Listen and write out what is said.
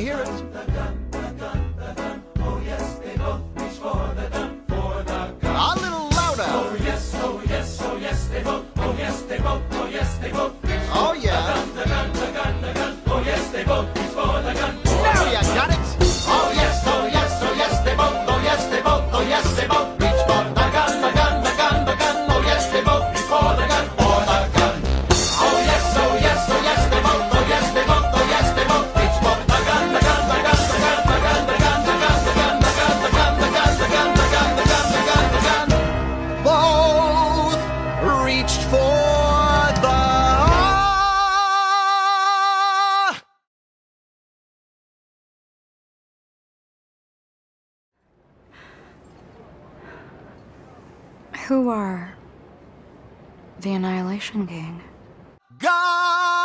hear it. Who are the Annihilation Gang? God!